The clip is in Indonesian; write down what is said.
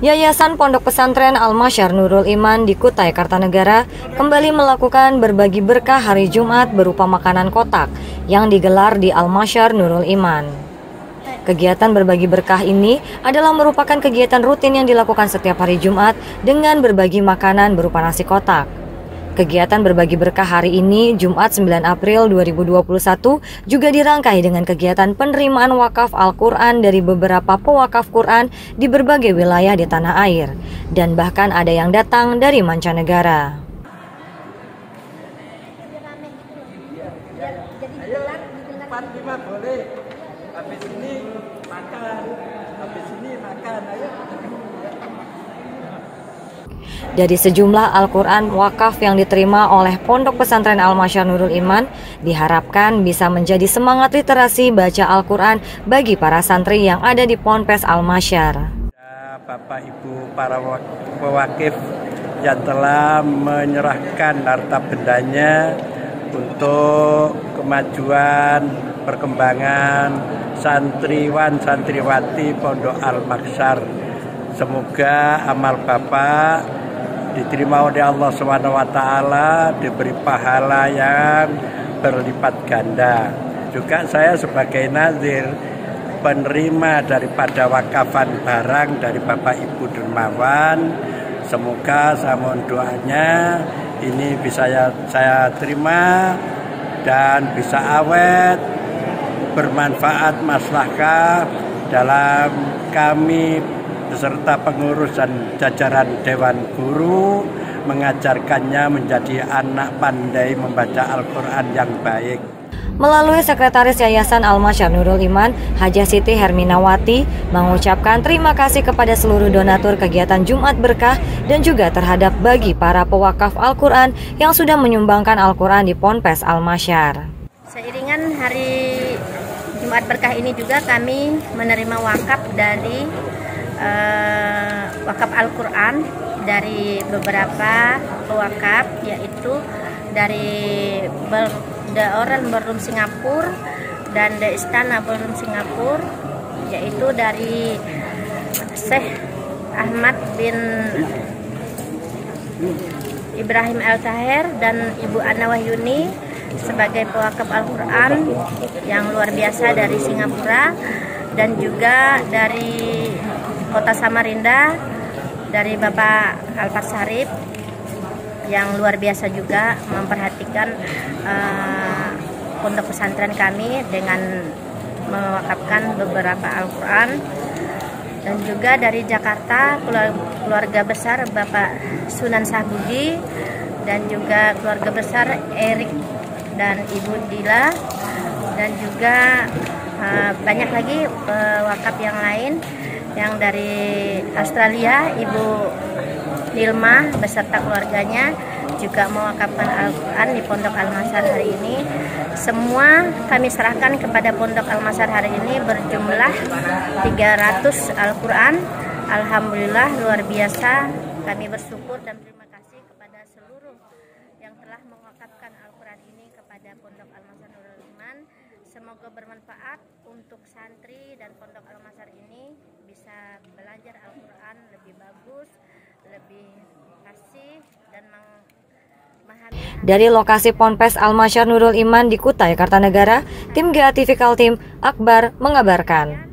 Yayasan Pondok Pesantren Al-Masyar Nurul Iman di Kutai Kartanegara kembali melakukan berbagi berkah hari Jumat berupa makanan kotak yang digelar di Al-Masyar Nurul Iman. Kegiatan berbagi berkah ini adalah merupakan kegiatan rutin yang dilakukan setiap hari Jumat dengan berbagi makanan berupa nasi kotak. Kegiatan berbagi berkah hari ini, Jumat 9 April 2021, juga dirangkai dengan kegiatan penerimaan wakaf Al-Quran dari beberapa pewakaf Quran di berbagai wilayah di tanah air. Dan bahkan ada yang datang dari mancanegara. Habis ini makan, habis ini makan, ayo. Dari sejumlah Al-Quran wakaf yang diterima oleh Pondok Pesantren Al-Masyar Nurul Iman diharapkan bisa menjadi semangat literasi baca Al-Quran bagi para santri yang ada di Ponpes Al-Masyar. Bapak Ibu para pewakif yang telah menyerahkan harta bendanya untuk kemajuan perkembangan santriwan santriwati Pondok Al-Masyar. Semoga amal Bapak diterima oleh Allah SWT diberi pahala yang berlipat ganda. Juga saya sebagai nazir penerima daripada wakafan barang dari Bapak Ibu Dermawan semoga saya mohon doanya. Ini bisa ya, saya terima dan bisa awet bermanfaat maslahkah dalam kami beserta pengurus dan jajaran Dewan Guru mengajarkannya menjadi anak pandai membaca Al-Quran yang baik. Melalui Sekretaris Yayasan Al-Masyar Nurul Iman, Haja Siti Herminawati mengucapkan terima kasih kepada seluruh donatur kegiatan Jumat Berkah dan juga terhadap bagi para pewakaf Al-Quran yang sudah menyumbangkan Al-Quran di Ponpes Al-Masyar. Seiringan hari Jumat Berkah ini juga kami menerima wakaf dari wakaf Al-Quran dari beberapa wakaf yaitu dari The Oral Ballroom Singapura dan The Istana Ballroom Singapura yaitu dari Syekh Ahmad bin Ibrahim El Tahir dan Ibu Ana Wahyuni sebagai pewakaf Al-Quran yang luar biasa dari Singapura dan juga dari Kota Samarinda dari Bapak Alpar Sarip yang luar biasa juga memperhatikan uh, pondok pesantren kami dengan mewakafkan beberapa Al-Quran. Dan juga dari Jakarta keluarga besar Bapak Sunan Sahbudi dan juga keluarga besar Erik dan Ibu Dila dan juga uh, banyak lagi uh, wakaf yang lain yang dari Australia Ibu Nilma beserta keluarganya juga mewakafkan Al-Quran di Pondok Al-Masar hari ini. Semua kami serahkan kepada Pondok Al-Masar hari ini berjumlah 300 Al-Quran. Alhamdulillah luar biasa. Kami bersyukur dan terima kasih kepada seluruh yang telah mewakafkan Al-Quran ini kepada Pondok Al-Masar Nurul Iman. Semoga bermanfaat untuk santri dan Pondok bisa belajar Al-Quran lebih bagus, lebih kasih dan memahami. Dari lokasi Ponpes Al-Masyar Nurul Iman di Kutai Kartanegara, tim GATV Kaltim Akbar mengabarkan.